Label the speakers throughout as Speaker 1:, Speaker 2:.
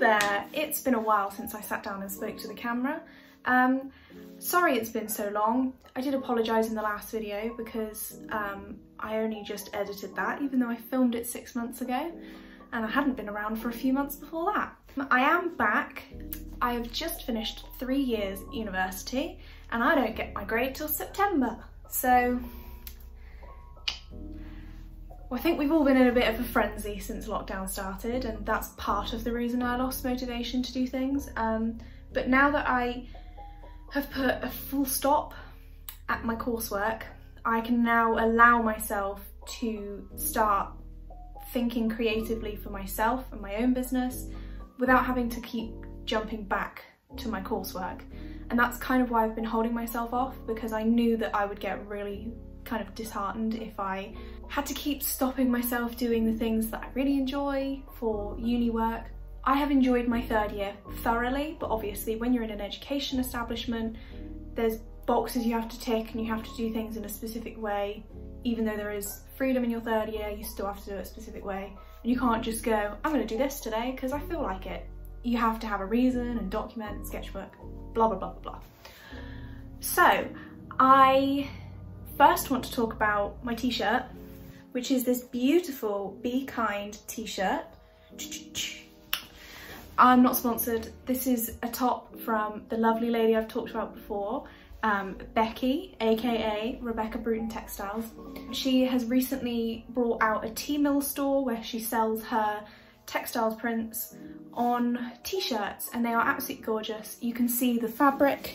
Speaker 1: there! It's been a while since I sat down and spoke to the camera. Um, sorry it's been so long. I did apologise in the last video because um, I only just edited that even though I filmed it six months ago and I hadn't been around for a few months before that. I am back. I have just finished three years at university and I don't get my grade till September. So well, I think we've all been in a bit of a frenzy since lockdown started and that's part of the reason I lost motivation to do things. Um, but now that I have put a full stop at my coursework, I can now allow myself to start thinking creatively for myself and my own business without having to keep jumping back to my coursework. And that's kind of why I've been holding myself off because I knew that I would get really kind of disheartened if I had to keep stopping myself doing the things that I really enjoy for uni work. I have enjoyed my third year thoroughly, but obviously when you're in an education establishment, there's boxes you have to tick and you have to do things in a specific way. Even though there is freedom in your third year, you still have to do it a specific way. And you can't just go, I'm gonna do this today because I feel like it. You have to have a reason and document, sketchbook, blah, blah, blah, blah, blah. So I first want to talk about my t-shirt, which is this beautiful Be Kind t-shirt. I'm not sponsored. This is a top from the lovely lady I've talked about before, um, Becky, aka Rebecca Bruton Textiles. She has recently brought out a Teemill store where she sells her textiles prints on t-shirts and they are absolutely gorgeous. You can see the fabric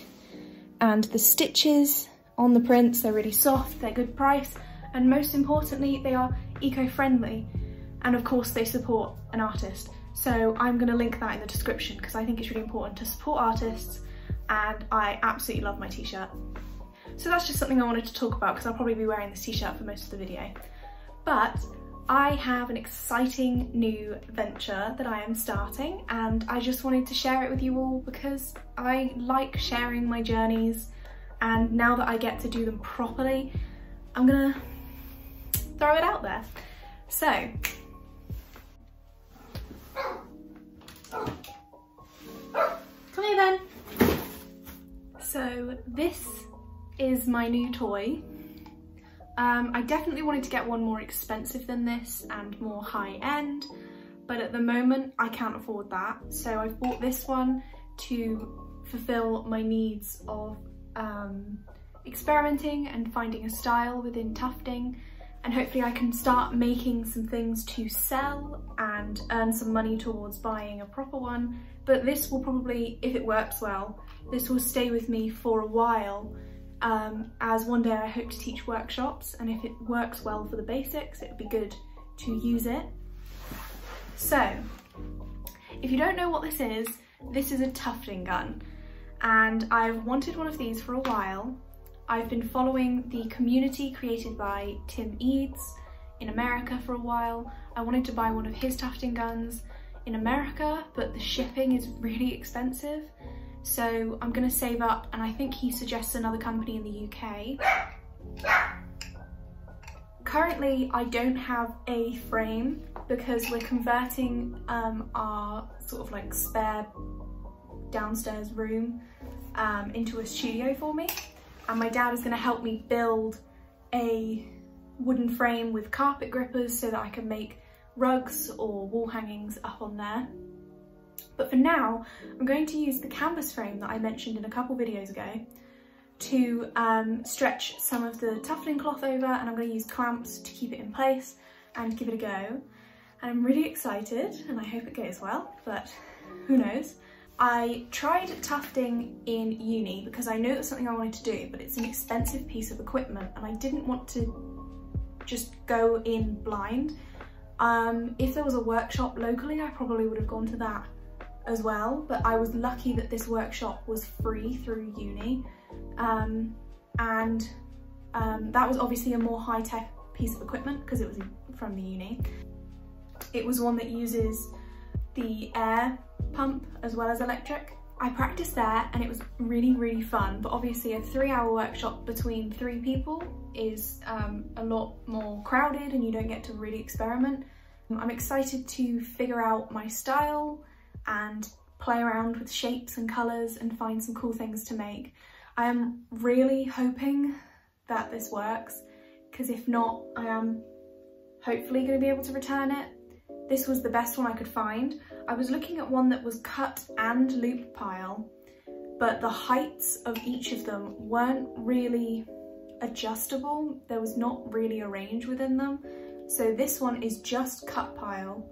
Speaker 1: and the stitches on the prints. They're really soft, they're good price, and most importantly, they are eco-friendly. And of course, they support an artist. So I'm gonna link that in the description because I think it's really important to support artists and I absolutely love my t-shirt. So that's just something I wanted to talk about because I'll probably be wearing this t-shirt for most of the video. But I have an exciting new venture that I am starting and I just wanted to share it with you all because I like sharing my journeys and now that I get to do them properly, I'm gonna throw it out there. So, come here then. So this is my new toy. Um, I definitely wanted to get one more expensive than this and more high end, but at the moment I can't afford that. So I've bought this one to fulfill my needs of um, experimenting and finding a style within tufting and hopefully I can start making some things to sell and earn some money towards buying a proper one. But this will probably, if it works well, this will stay with me for a while um, as one day I hope to teach workshops and if it works well for the basics, it would be good to use it. So, if you don't know what this is, this is a tufting gun and I've wanted one of these for a while. I've been following the community created by Tim Eads in America for a while. I wanted to buy one of his tufting guns in America, but the shipping is really expensive. So I'm gonna save up and I think he suggests another company in the UK. Currently, I don't have a frame because we're converting um, our sort of like spare downstairs room um, into a studio for me. And my dad is gonna help me build a wooden frame with carpet grippers so that I can make rugs or wall hangings up on there. But for now, I'm going to use the canvas frame that I mentioned in a couple videos ago to um, stretch some of the tufting cloth over and I'm going to use clamps to keep it in place and give it a go. And I'm really excited and I hope it goes well, but who knows. I tried tufting in uni because I knew it was something I wanted to do, but it's an expensive piece of equipment and I didn't want to just go in blind. Um, if there was a workshop locally, I probably would have gone to that as well, but I was lucky that this workshop was free through uni. Um, and um, that was obviously a more high-tech piece of equipment because it was from the uni. It was one that uses the air pump as well as electric. I practiced there and it was really, really fun, but obviously a three hour workshop between three people is um, a lot more crowded and you don't get to really experiment. I'm excited to figure out my style and play around with shapes and colours and find some cool things to make. I am really hoping that this works because if not, I am hopefully going to be able to return it. This was the best one I could find. I was looking at one that was cut and loop pile, but the heights of each of them weren't really adjustable. There was not really a range within them. So this one is just cut pile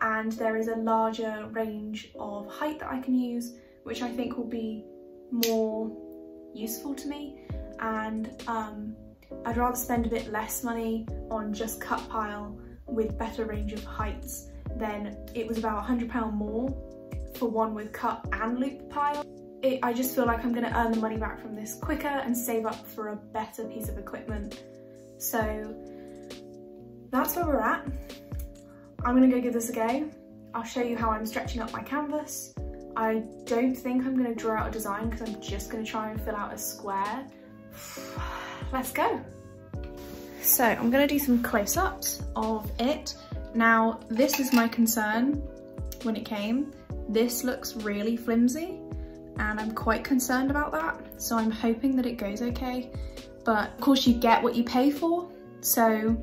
Speaker 1: and there is a larger range of height that I can use, which I think will be more useful to me. And um, I'd rather spend a bit less money on just cut pile with better range of heights then it was about £100 more for one with cut and loop pile. It, I just feel like I'm gonna earn the money back from this quicker and save up for a better piece of equipment. So that's where we're at. I'm gonna go give this a go. I'll show you how I'm stretching up my canvas. I don't think I'm gonna draw out a design because I'm just gonna try and fill out a square. Let's go. So I'm gonna do some close-ups of it. Now, this is my concern when it came. This looks really flimsy and I'm quite concerned about that. So I'm hoping that it goes okay. But of course you get what you pay for. So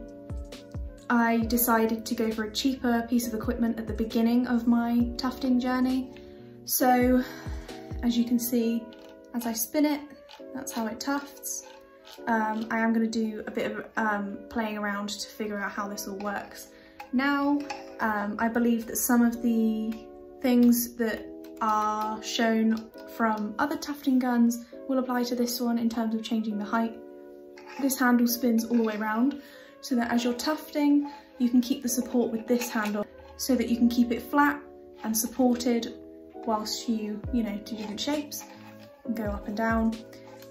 Speaker 1: I decided to go for a cheaper piece of equipment at the beginning of my tufting journey. So as you can see, as I spin it, that's how it tufts. Um, I am going to do a bit of um, playing around to figure out how this all works. Now, um, I believe that some of the things that are shown from other tufting guns will apply to this one in terms of changing the height. This handle spins all the way around so that as you're tufting, you can keep the support with this handle so that you can keep it flat and supported whilst you, you know, do different shapes and go up and down.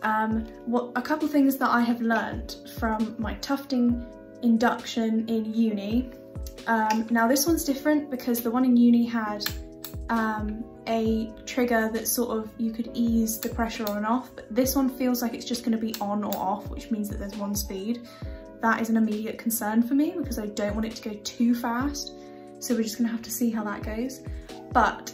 Speaker 1: Um, what A couple things that I have learned from my tufting induction in uni. Um, now this one's different because the one in uni had um, a trigger that sort of you could ease the pressure on and off, but this one feels like it's just going to be on or off, which means that there's one speed. That is an immediate concern for me because I don't want it to go too fast. So we're just going to have to see how that goes. But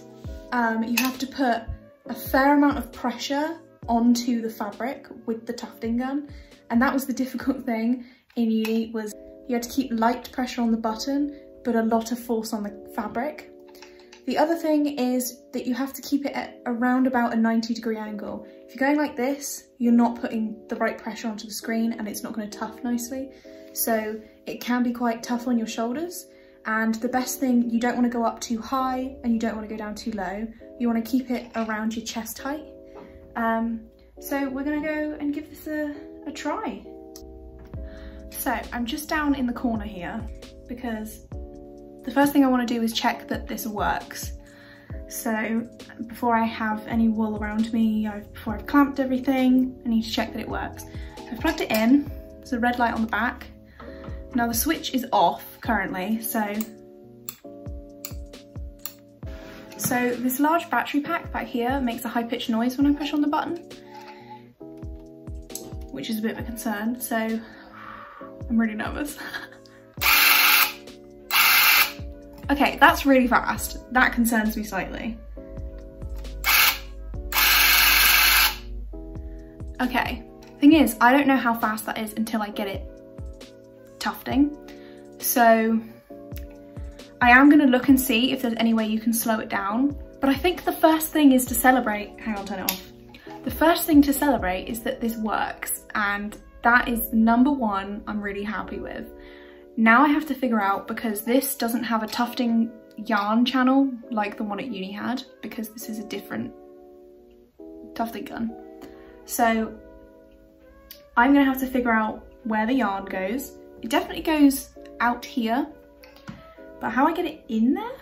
Speaker 1: um, you have to put a fair amount of pressure onto the fabric with the tufting gun. And that was the difficult thing in uni was you had to keep light pressure on the button, but a lot of force on the fabric. The other thing is that you have to keep it at around about a 90 degree angle. If you're going like this, you're not putting the right pressure onto the screen and it's not going to tuft nicely. So it can be quite tough on your shoulders. And the best thing, you don't want to go up too high and you don't want to go down too low. You want to keep it around your chest height. Um, so we're gonna go and give this a, a try. So I'm just down in the corner here because the first thing I wanna do is check that this works. So before I have any wool around me, I've, before I've clamped everything, I need to check that it works. So I've plugged it in, there's a red light on the back. Now the switch is off currently, so so this large battery pack back here makes a high pitched noise when I push on the button, which is a bit of a concern. So I'm really nervous. okay, that's really fast. That concerns me slightly. Okay, thing is, I don't know how fast that is until I get it tufting. So I am gonna look and see if there's any way you can slow it down, but I think the first thing is to celebrate, hang on, turn it off. The first thing to celebrate is that this works and that is number one I'm really happy with. Now I have to figure out, because this doesn't have a tufting yarn channel like the one at uni had, because this is a different tufting gun. So I'm gonna have to figure out where the yarn goes. It definitely goes out here but how I get it in there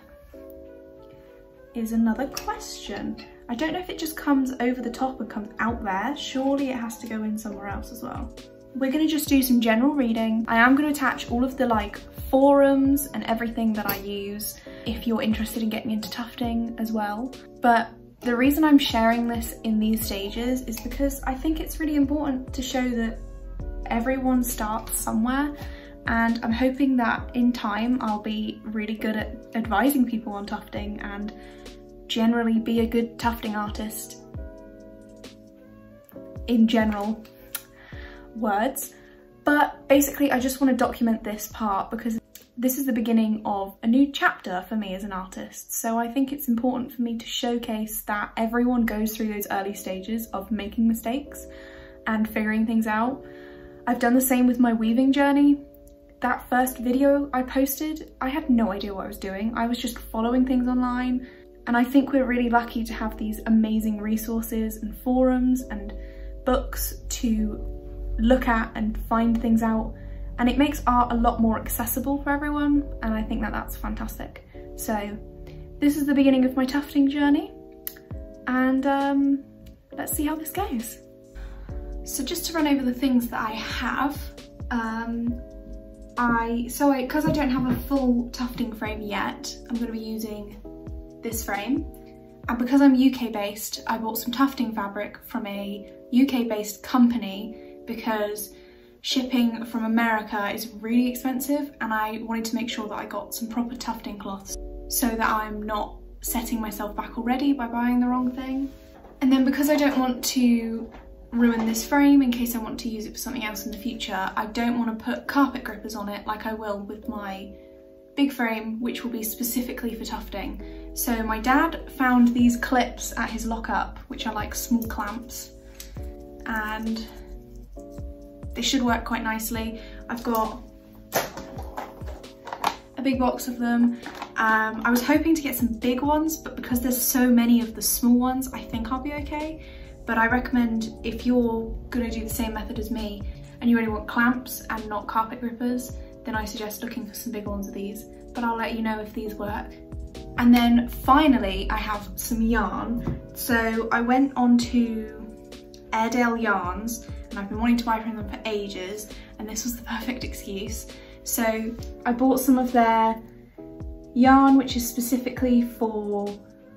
Speaker 1: is another question. I don't know if it just comes over the top and comes out there. Surely it has to go in somewhere else as well. We're gonna just do some general reading. I am gonna attach all of the like forums and everything that I use if you're interested in getting into tufting as well. But the reason I'm sharing this in these stages is because I think it's really important to show that everyone starts somewhere and I'm hoping that in time I'll be really good at advising people on tufting and generally be a good tufting artist in general words. But basically I just want to document this part because this is the beginning of a new chapter for me as an artist. So I think it's important for me to showcase that everyone goes through those early stages of making mistakes and figuring things out. I've done the same with my weaving journey. That first video I posted, I had no idea what I was doing. I was just following things online. And I think we're really lucky to have these amazing resources and forums and books to look at and find things out and it makes art a lot more accessible for everyone and I think that that's fantastic. So this is the beginning of my tufting journey and um, let's see how this goes. So just to run over the things that I have, um, I so I because I don't have a full tufting frame yet, I'm going to be using this frame. And because I'm UK based, I bought some tufting fabric from a UK based company because shipping from America is really expensive and I wanted to make sure that I got some proper tufting cloths so that I'm not setting myself back already by buying the wrong thing. And then because I don't want to ruin this frame in case I want to use it for something else in the future, I don't want to put carpet grippers on it like I will with my big frame, which will be specifically for tufting. So my dad found these clips at his lockup, which are like small clamps, and they should work quite nicely. I've got a big box of them. Um, I was hoping to get some big ones, but because there's so many of the small ones, I think I'll be okay. But I recommend if you're gonna do the same method as me and you only want clamps and not carpet grippers, then I suggest looking for some big ones of these. But I'll let you know if these work. And then finally, I have some yarn. So I went on to Airedale Yarns and I've been wanting to buy from them for ages and this was the perfect excuse. So I bought some of their yarn which is specifically for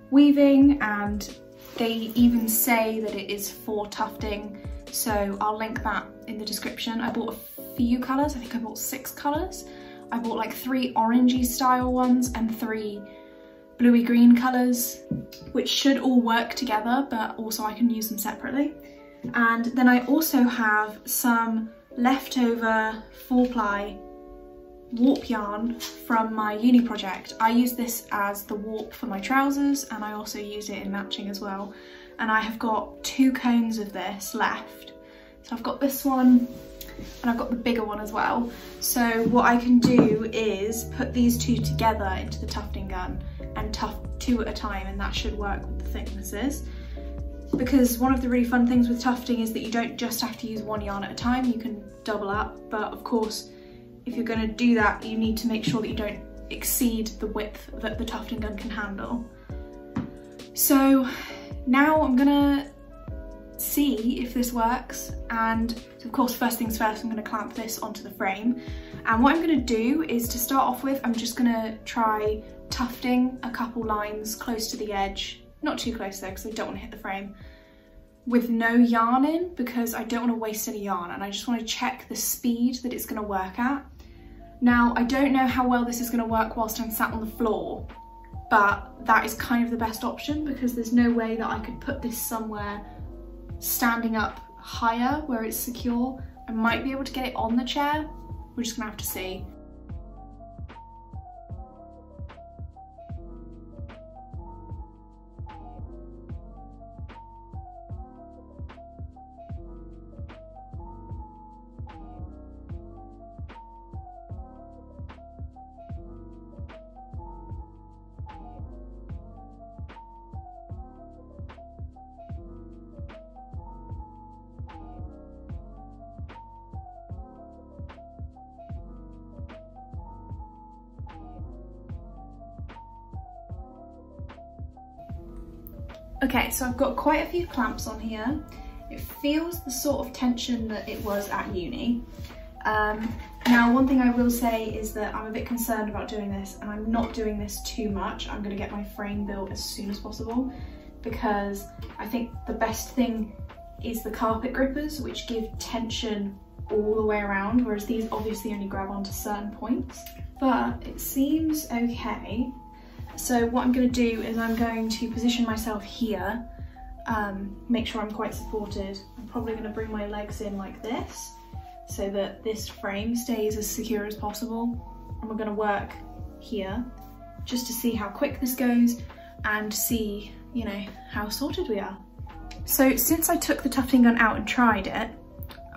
Speaker 1: weaving and they even say that it is for tufting so I'll link that in the description. I bought a few colours, I think I bought six colours. I bought like three orangey style ones and three bluey green colours which should all work together but also I can use them separately. And then I also have some leftover four ply warp yarn from my uni project. I use this as the warp for my trousers and I also use it in matching as well. And I have got two cones of this left. So I've got this one and I've got the bigger one as well. So what I can do is put these two together into the tufting gun and tuft two at a time and that should work with the thicknesses because one of the really fun things with tufting is that you don't just have to use one yarn at a time, you can double up, but of course, if you're gonna do that, you need to make sure that you don't exceed the width that the tufting gun can handle. So now I'm gonna see if this works and of course first things first I'm going to clamp this onto the frame and what I'm going to do is to start off with I'm just going to try tufting a couple lines close to the edge not too close though because I don't want to hit the frame with no yarn in because I don't want to waste any yarn and I just want to check the speed that it's going to work at. Now I don't know how well this is going to work whilst I'm sat on the floor but that is kind of the best option because there's no way that I could put this somewhere standing up higher where it's secure. I might be able to get it on the chair, we're just gonna have to see. Okay, so I've got quite a few clamps on here. It feels the sort of tension that it was at uni. Um, now, one thing I will say is that I'm a bit concerned about doing this and I'm not doing this too much. I'm gonna get my frame built as soon as possible because I think the best thing is the carpet grippers, which give tension all the way around, whereas these obviously only grab onto certain points. But it seems okay. So what I'm going to do is I'm going to position myself here, um, make sure I'm quite supported. I'm probably going to bring my legs in like this so that this frame stays as secure as possible. And we're going to work here just to see how quick this goes and see, you know, how sorted we are. So since I took the tufting gun out and tried it,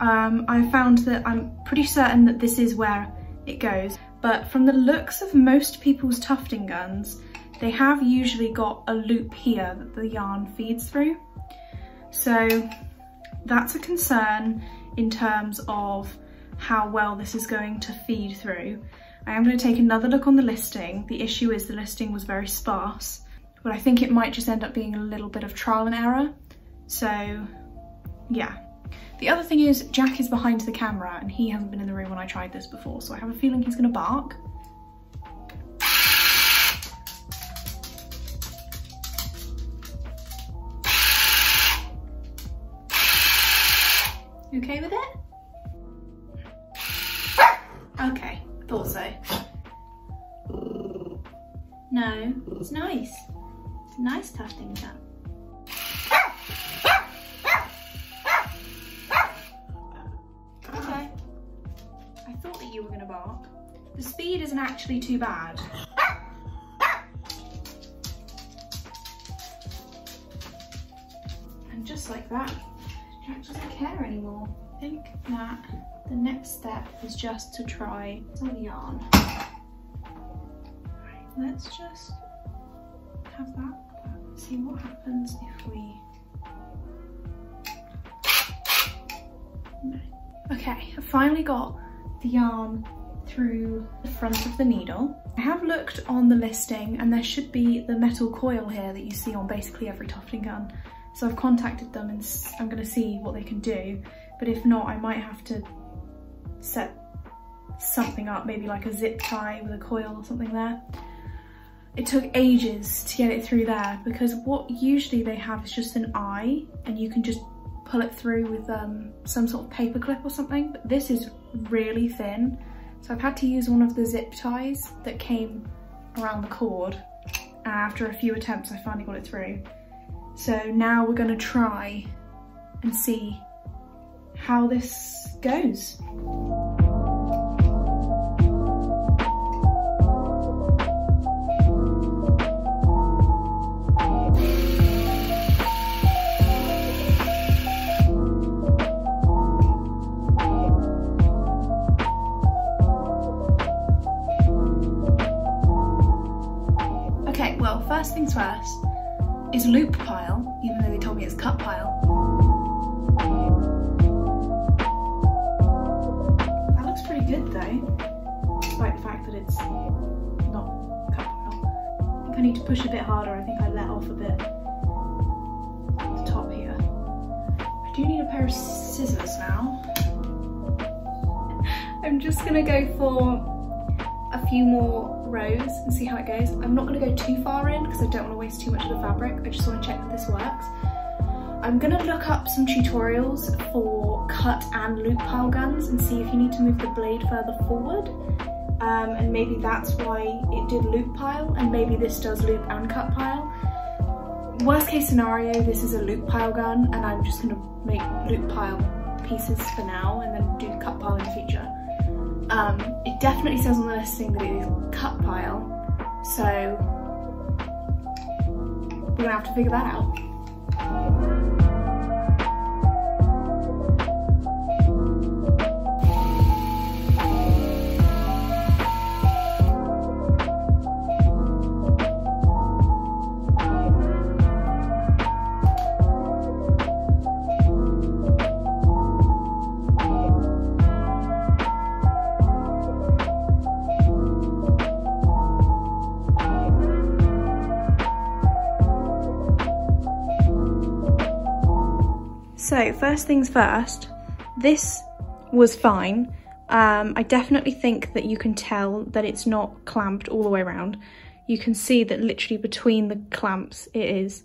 Speaker 1: um, I found that I'm pretty certain that this is where it goes. But from the looks of most people's tufting guns, they have usually got a loop here that the yarn feeds through. So that's a concern in terms of how well this is going to feed through. I am going to take another look on the listing. The issue is the listing was very sparse, but I think it might just end up being a little bit of trial and error. So yeah. The other thing is Jack is behind the camera and he hasn't been in the room when I tried this before, so I have a feeling he's going to bark. You okay with it? Okay, thought so. No, it's nice. It's nice gun. Okay. Speed isn't actually too bad. And just like that, Jack doesn't care anymore. I think that the next step is just to try some yarn. Let's just have that, see what happens if we... Okay, I finally got the yarn through the front of the needle. I have looked on the listing and there should be the metal coil here that you see on basically every tufting gun. So I've contacted them and I'm gonna see what they can do. But if not, I might have to set something up, maybe like a zip tie with a coil or something there. It took ages to get it through there because what usually they have is just an eye and you can just pull it through with um, some sort of paper clip or something, but this is really thin. So I've had to use one of the zip ties that came around the cord. And after a few attempts, I finally got it through. So now we're gonna try and see how this goes. Loop pile, even though they told me it's cut pile. That looks pretty good though, despite the fact that it's not cut pile. I think I need to push a bit harder. I think I let off a bit at the top here. I do need a pair of scissors now. I'm just gonna go for a few more rows and see how it goes. I'm not going to go too far in because I don't want to waste too much of the fabric. I just want to check that this works. I'm going to look up some tutorials for cut and loop pile guns and see if you need to move the blade further forward. Um, and maybe that's why it did loop pile and maybe this does loop and cut pile. Worst case scenario, this is a loop pile gun and I'm just going to make loop pile pieces for now and then do cut pile in the future. Um, it definitely says on the listing that it is cut pile, so we're gonna have to figure that out. So first things first, this was fine. Um, I definitely think that you can tell that it's not clamped all the way around. You can see that literally between the clamps it is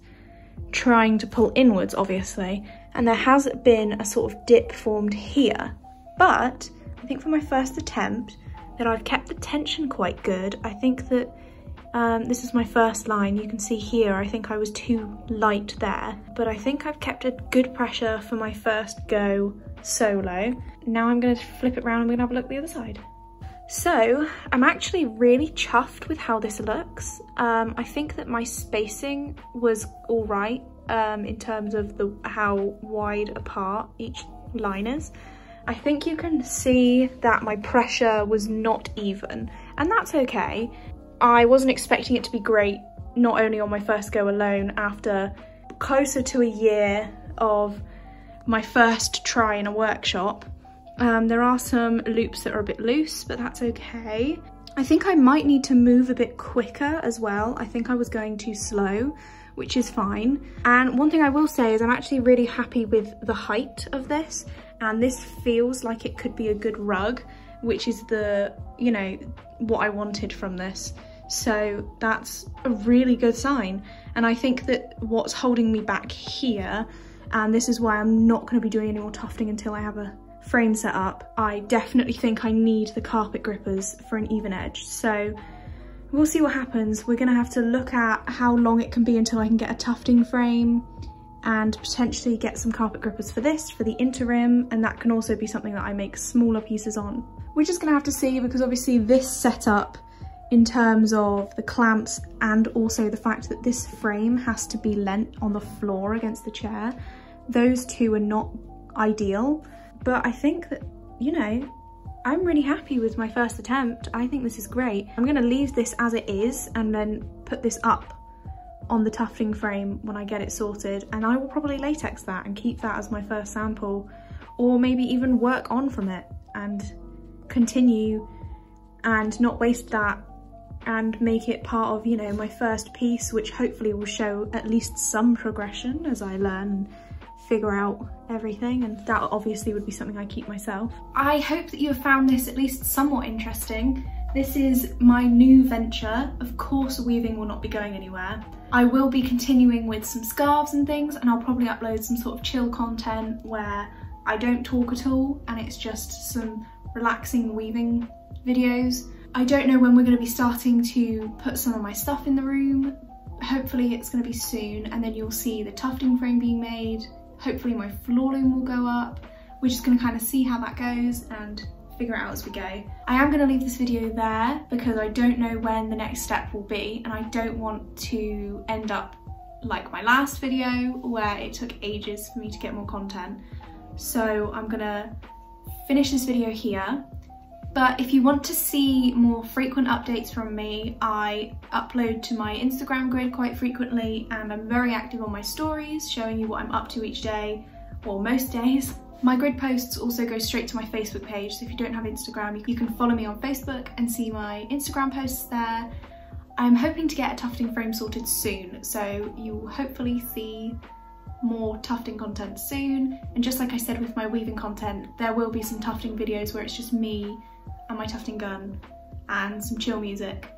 Speaker 1: trying to pull inwards, obviously, and there has been a sort of dip formed here. But I think for my first attempt that I've kept the tension quite good. I think that Um, this is my first line. You can see here, I think I was too light there, but I think I've kept a good pressure for my first go solo. Now I'm gonna flip it around and we're gonna have a look at the other side. So I'm actually really chuffed with how this looks. Um, I think that my spacing was all right um, in terms of the how wide apart each line is. I think you can see that my pressure was not even and that's okay. I wasn't expecting it to be great, not only on my first go alone after closer to a year of my first try in a workshop. Um, there are some loops that are a bit loose, but that's okay. I think I might need to move a bit quicker as well. I think I was going too slow, which is fine. And one thing I will say is I'm actually really happy with the height of this. And this feels like it could be a good rug, which is the, you know, what I wanted from this. So that's a really good sign. And I think that what's holding me back here, and this is why I'm not gonna be doing any more tufting until I have a frame set up, I definitely think I need the carpet grippers for an even edge. So we'll see what happens. We're gonna have to look at how long it can be until I can get a tufting frame and potentially get some carpet grippers for this, for the interim, and that can also be something that I make smaller pieces on. We're just gonna have to see because obviously this setup in terms of the clamps and also the fact that this frame has to be lent on the floor against the chair. Those two are not ideal, but I think that, you know, I'm really happy with my first attempt. I think this is great. I'm gonna leave this as it is and then put this up on the tufting frame when I get it sorted and I will probably latex that and keep that as my first sample or maybe even work on from it and continue and not waste that and make it part of, you know, my first piece, which hopefully will show at least some progression as I learn figure out everything and that obviously would be something I keep myself. I hope that you have found this at least somewhat interesting. This is my new venture. Of course weaving will not be going anywhere. I will be continuing with some scarves and things and I'll probably upload some sort of chill content where I don't talk at all and it's just some relaxing weaving videos. I don't know when we're going to be starting to put some of my stuff in the room. Hopefully it's going to be soon and then you'll see the tufting frame being made. Hopefully my floor loom will go up. We're just going to kind of see how that goes and figure it out as we go. I am going to leave this video there because I don't know when the next step will be and I don't want to end up like my last video where it took ages for me to get more content. So I'm gonna finish this video here but if you want to see more frequent updates from me, I upload to my Instagram grid quite frequently and I'm very active on my stories, showing you what I'm up to each day, or most days. My grid posts also go straight to my Facebook page, so if you don't have Instagram, you can follow me on Facebook and see my Instagram posts there. I'm hoping to get a tufting frame sorted soon, so you'll hopefully see more tufting content soon. And just like I said with my weaving content, there will be some tufting videos where it's just me and my tufting gun and some chill music.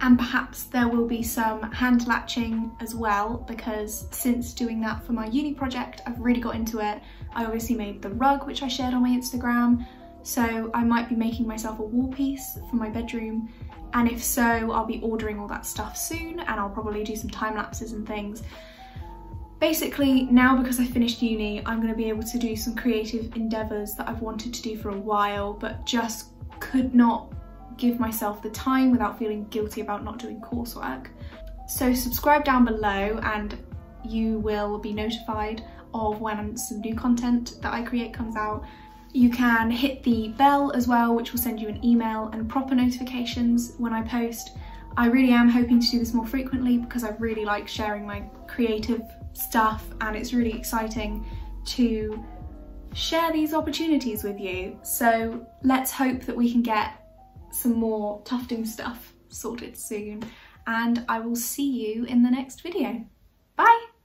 Speaker 1: And perhaps there will be some hand latching as well because since doing that for my uni project, I've really got into it. I obviously made the rug, which I shared on my Instagram. So I might be making myself a wall piece for my bedroom. And if so, I'll be ordering all that stuff soon and I'll probably do some time lapses and things. Basically, now because I finished uni, I'm gonna be able to do some creative endeavors that I've wanted to do for a while, but just could not give myself the time without feeling guilty about not doing coursework. So subscribe down below and you will be notified of when some new content that I create comes out. You can hit the bell as well, which will send you an email and proper notifications when I post. I really am hoping to do this more frequently because I really like sharing my creative stuff and it's really exciting to share these opportunities with you. So let's hope that we can get some more tufting stuff sorted soon and I will see you in the next video. Bye!